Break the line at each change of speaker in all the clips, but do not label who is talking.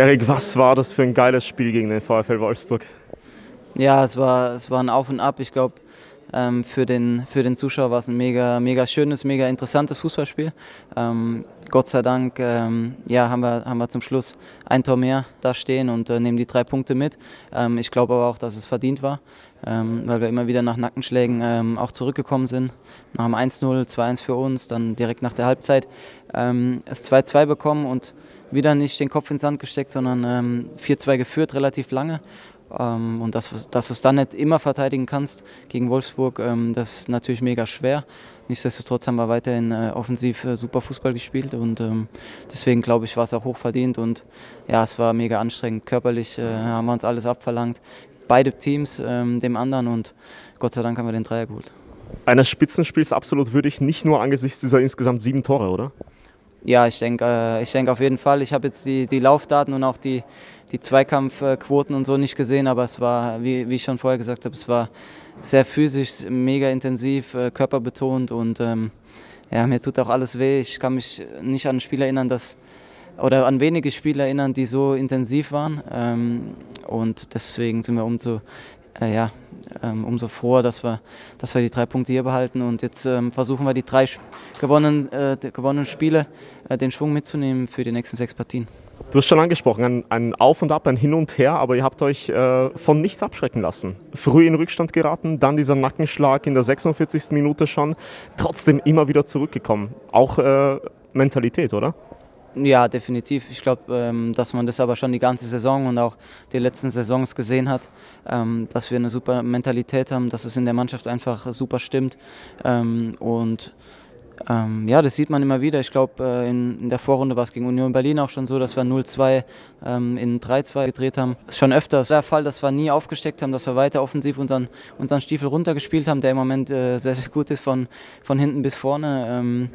Erik, was war das für ein geiles Spiel gegen den VfL Wolfsburg?
Ja, es war, es war ein Auf und Ab. Ich glaube, ähm, für, den, für den Zuschauer war es ein mega, mega schönes, mega interessantes Fußballspiel. Ähm, Gott sei Dank ähm, ja, haben, wir, haben wir zum Schluss ein Tor mehr da stehen und äh, nehmen die drei Punkte mit. Ähm, ich glaube aber auch, dass es verdient war, ähm, weil wir immer wieder nach Nackenschlägen ähm, auch zurückgekommen sind. Nach dem 1-0, 2-1 für uns, dann direkt nach der Halbzeit es 2-2 bekommen und wieder nicht den Kopf ins Sand gesteckt, sondern 4-2 geführt, relativ lange. Ähm, und dass, dass du es dann nicht immer verteidigen kannst gegen Wolfsburg, ähm, das ist natürlich mega schwer. Nichtsdestotrotz haben wir weiterhin äh, offensiv äh, super Fußball gespielt und ähm, deswegen glaube ich, war es auch hoch verdient und ja, es war mega anstrengend. Körperlich äh, haben wir uns alles abverlangt. Beide Teams ähm, dem anderen und Gott sei Dank haben wir den Dreier geholt.
Eines Spitzenspiels absolut würdig, nicht nur angesichts dieser insgesamt sieben Tore, oder?
Ja, ich denke äh, denk auf jeden Fall. Ich habe jetzt die, die Laufdaten und auch die, die Zweikampfquoten und so nicht gesehen, aber es war, wie, wie ich schon vorher gesagt habe, es war sehr physisch, mega intensiv, äh, körperbetont und ähm, ja, mir tut auch alles weh. Ich kann mich nicht an ein Spiel erinnern, das oder an wenige Spiele erinnern, die so intensiv waren. Ähm, und deswegen sind wir umso, äh, ja, ähm, umso froher, dass wir, dass wir die drei Punkte hier behalten. Und jetzt ähm, versuchen wir die drei gewonnenen, äh, gewonnenen Spiele, äh, den Schwung mitzunehmen für die nächsten sechs Partien.
Du hast schon angesprochen, ein, ein, Auf und Ab, ein Hin und Her, aber ihr habt euch äh, von nichts abschrecken lassen. Früh in Rückstand geraten, dann dieser Nackenschlag in der 46. Minute schon, trotzdem immer wieder zurückgekommen. Auch äh, Mentalität, oder?
Ja, definitiv. Ich glaube, ähm, dass man das aber schon die ganze Saison und auch die letzten Saisons gesehen hat, ähm, dass wir eine super Mentalität haben, dass es in der Mannschaft einfach super stimmt. Ähm, und ähm, ja, das sieht man immer wieder. Ich glaube, äh, in, in, der Vorrunde war es gegen Union Berlin auch schon so, dass wir 0-2 ähm, in 3-2 gedreht haben. Das ist schon öfters der Fall, dass wir nie aufgesteckt haben, dass wir weiter offensiv unseren, unseren Stiefel runtergespielt haben, der im Moment äh, sehr, sehr gut ist von, von hinten bis vorne. Ähm,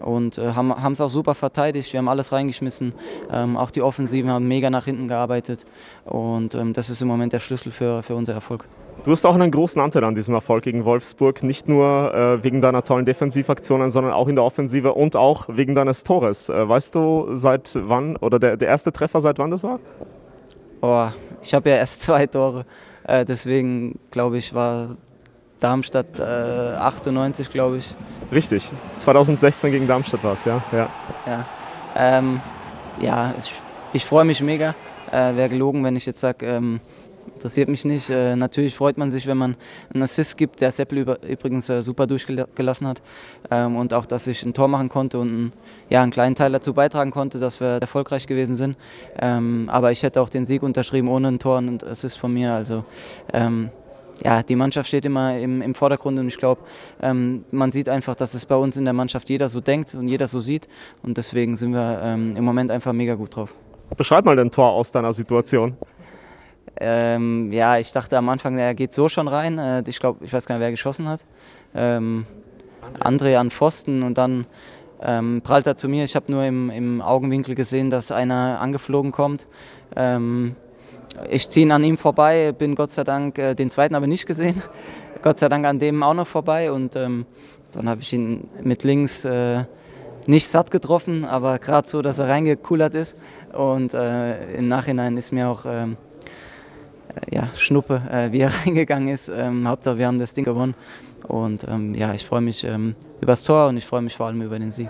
und äh, haben es auch super verteidigt. Wir haben alles reingeschmissen. Ähm, auch die Offensiven haben mega nach hinten gearbeitet. Und ähm, das ist im Moment der Schlüssel für, für unser Erfolg.
Du hast auch einen großen Anteil an diesem Erfolg gegen Wolfsburg, nicht nur äh, wegen deiner tollen Defensivaktionen, sondern auch in der Offensive und auch wegen deines Tores. Äh, weißt du, seit wann oder der, der erste Treffer, seit wann das war?
Oh, ich habe ja erst zwei Tore, äh, deswegen glaube ich, war Darmstadt 98, äh, glaube ich.
Richtig, 2016 gegen Darmstadt war es, ja.
Ja, ja, ähm, ja ich, ich freue mich mega. Äh, Wäre gelogen, wenn ich jetzt sage, ähm, interessiert mich nicht. Äh, natürlich freut man sich, wenn man einen Assist gibt, der Seppel über, übrigens äh, super durchgelassen hat. Ähm, und auch, dass ich ein Tor machen konnte und ein, ja, einen kleinen Teil dazu beitragen konnte, dass wir erfolgreich gewesen sind. Ähm, aber ich hätte auch den Sieg unterschrieben ohne ein Tor und Assist von mir. Also ähm, ja, die Mannschaft steht immer im, im Vordergrund und ich glaube, ähm, man sieht einfach, dass es bei uns in der Mannschaft jeder so denkt und jeder so sieht und deswegen sind wir ähm, im Moment einfach mega gut drauf.
Beschreib mal den Tor aus deiner Situation.
Ähm, ja, ich dachte am Anfang, er geht so schon rein. Äh, ich glaube, ich weiß gar nicht, wer geschossen hat. Ähm, André an Pfosten und dann ähm, prallt er zu mir. Ich habe nur im, im, Augenwinkel gesehen, dass einer angeflogen kommt. Ähm, ich ziehe an ihm vorbei, bin Gott sei Dank äh, den zweiten aber nicht gesehen. Gott sei Dank an dem auch noch vorbei und ähm, dann habe ich ihn mit links äh, nicht satt getroffen, aber gerade so, dass er reingekullert ist. Und äh, im Nachhinein ist mir auch ähm, äh, ja, Schnuppe, äh, wie er reingegangen ist. Ähm, Hauptsache, wir haben das Ding gewonnen. Und ähm, ja, ich freue mich ähm, über das Tor und ich freue mich vor allem über den Sieg.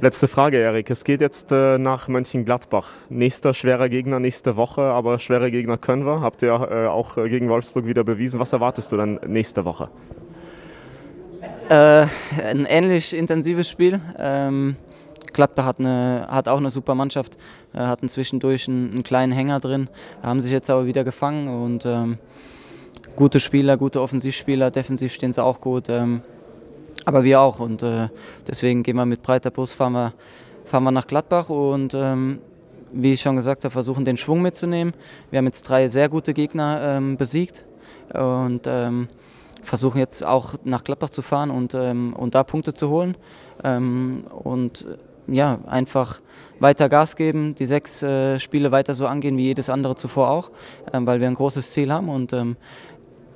Letzte Frage, Erik. Es geht jetzt äh, nach Mönchengladbach. Nächster schwerer Gegner nächste Woche, aber schwere Gegner können wir. Habt ihr äh, auch äh, gegen Wolfsburg wieder bewiesen. Was erwartest du dann nächste Woche?
Äh, ein ähnlich intensives Spiel. Ähm, Gladbach hat, eine, hat auch eine super Mannschaft, äh, hatten zwischendurch einen, einen, kleinen Hänger drin, haben sich jetzt aber wieder gefangen und ähm, gute Spieler, gute Offensivspieler, defensiv stehen sie auch gut, ähm, aber wir auch und äh, deswegen gehen wir mit breiter Bus, fahren wir, fahren wir nach Gladbach und ähm, wie ich schon gesagt habe, versuchen den Schwung mitzunehmen. Wir haben jetzt drei sehr gute Gegner ähm, besiegt und ähm, versuchen jetzt auch nach Gladbach zu fahren und, ähm, und da Punkte zu holen. Ähm, und ja, einfach weiter Gas geben, die sechs äh, Spiele weiter so angehen wie jedes andere zuvor auch, ähm, weil wir ein großes Ziel haben und ähm,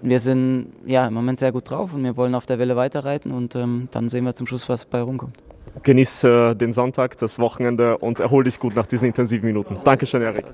wir sind ja im Moment sehr gut drauf und wir wollen auf der Welle weiterreiten und ähm, dann sehen wir zum Schluss, was bei rumkommt.
Genieß äh, den Sonntag, das Wochenende und erhol dich gut nach diesen intensiven Minuten. Dankeschön, Erik.